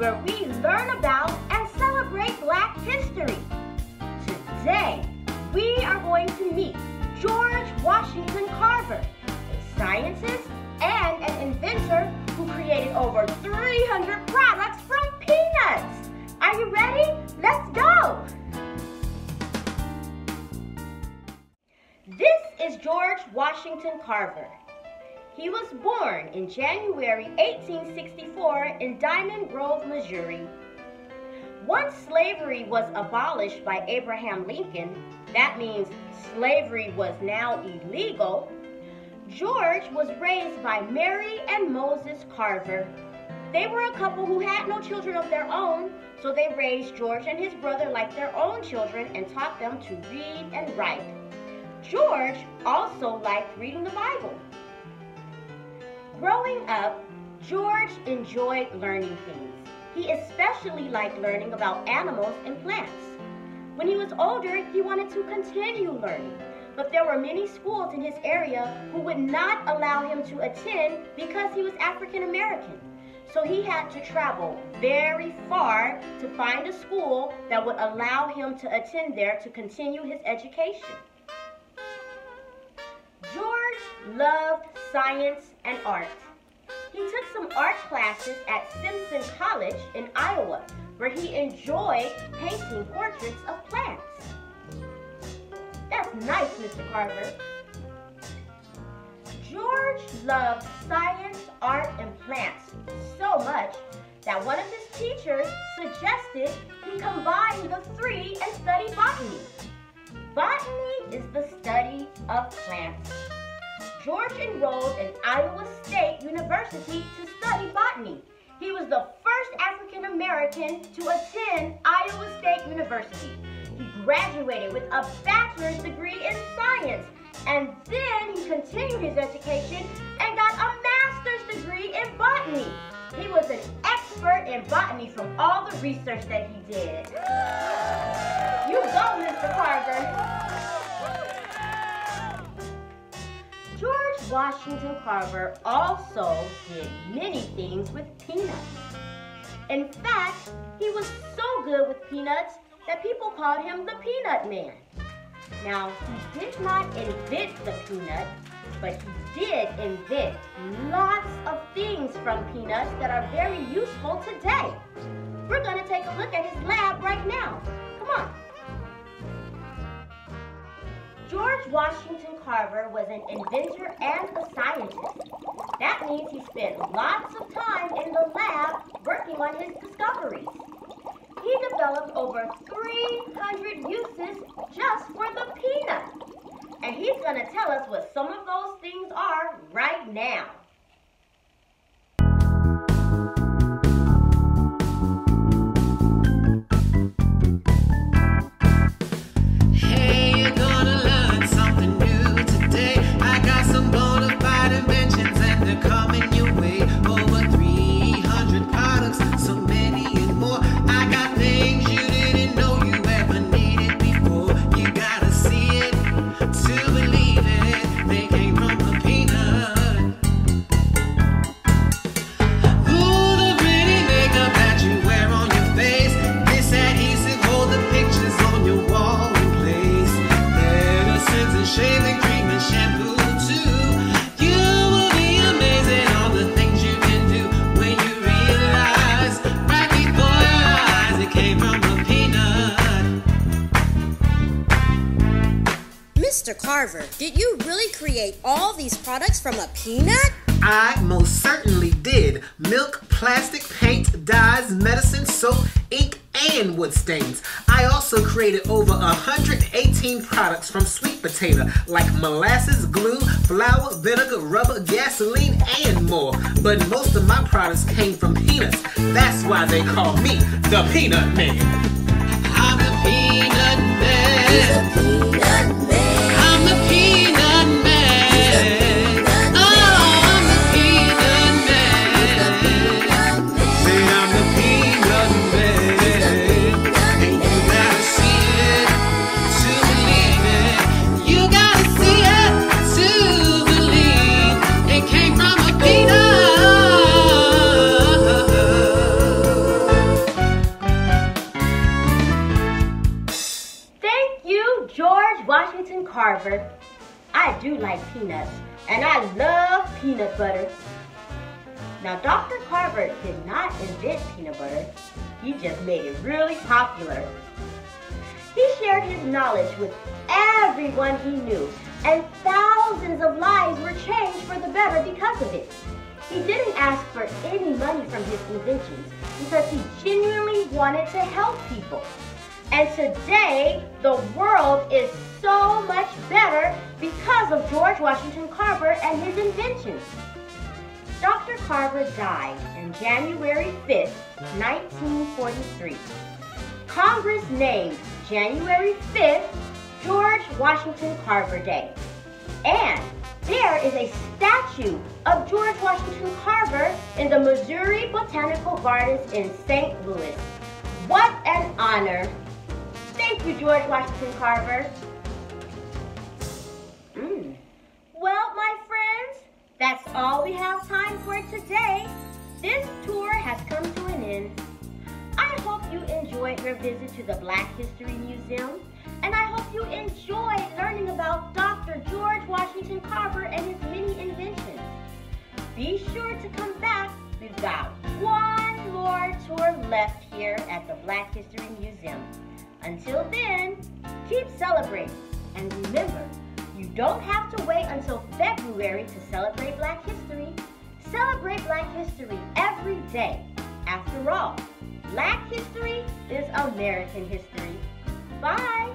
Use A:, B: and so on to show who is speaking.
A: where we learn about and celebrate Black history. Today, we are going to meet George Washington Carver, a scientist and an inventor who created over 300 products from peanuts. Are you ready? Let's go! This is George Washington Carver. He was born in January 1864 in Diamond Grove, Missouri. Once slavery was abolished by Abraham Lincoln, that means slavery was now illegal, George was raised by Mary and Moses Carver. They were a couple who had no children of their own, so they raised George and his brother like their own children and taught them to read and write. George also liked reading the Bible. Growing up, George enjoyed learning things. He especially liked learning about animals and plants. When he was older, he wanted to continue learning, but there were many schools in his area who would not allow him to attend because he was African American. So he had to travel very far to find a school that would allow him to attend there to continue his education. Loved science and art. He took some art classes at Simpson College in Iowa, where he enjoyed painting portraits of plants. That's nice, Mr. Carver. George loved science, art, and plants so much that one of his teachers suggested he combine the three and study botany. Botany is the study of plants. George enrolled in Iowa State University to study botany. He was the first African American to attend Iowa State University. He graduated with a bachelor's degree in science, and then he continued his education and got a master's degree in botany. He was an expert in botany from all the research that he did. Washington Carver also did many things with peanuts. In fact, he was so good with peanuts that people called him the Peanut Man. Now, he did not invent the peanut, but he did invent lots of things from peanuts that are very useful today. We're going to take a look at his lab right now. Come on. George Washington Carver was an inventor and a scientist. That means he spent lots of time in the lab working on his discoveries. He developed over 300 uses just for the peanut. And he's going to tell us what some of those things are right now.
B: Carver, did you really create all these products from a peanut?
C: I most certainly did. Milk, plastic, paint, dyes, medicine, soap, ink, and wood stains. I also created over 118 products from sweet potato, like molasses, glue, flour, vinegar, rubber, gasoline, and more. But most of my products came from peanuts. That's why they call me the Peanut Man.
D: I'm the Peanut Man.
A: Like peanuts, and I love peanut butter. Now, Dr. Carver did not invent peanut butter. He just made it really popular. He shared his knowledge with everyone he knew, and thousands of lives were changed for the better because of it. He didn't ask for any money from his inventions because he genuinely wanted to help people. And today, the world is so much better because of George Washington Carver and his inventions. Dr. Carver died on January 5th, 1943. Congress named January 5th George Washington Carver Day. And there is a statue of George Washington Carver in the Missouri Botanical Gardens in St. Louis. What an honor! Thank you, George Washington Carver. Mm. Well, my friends, that's all we have time for today. This tour has come to an end. I hope you enjoyed your visit to the Black History Museum, and I hope you enjoyed learning about Dr. George Washington Carver and his many inventions. Be sure to come back. We've got one more tour left here at the Black History Museum. Until then, keep celebrating. And remember, you don't have to wait until February to celebrate Black History. Celebrate Black History every day. After all, Black history is American history. Bye.